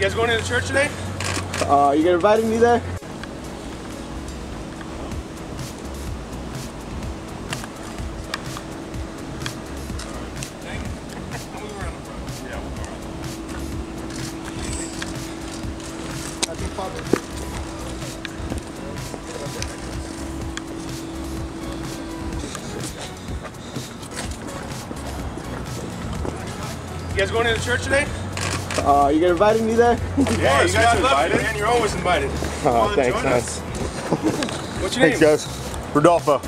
guys going to the church today? Uh, you gonna invite me there? You guys going to the church today? Uh, you gonna invite me there? Yeah, you guys are invited. man. You're always invited. Oh, thanks, join man. What's your name? Thanks, guys. Rodolfo.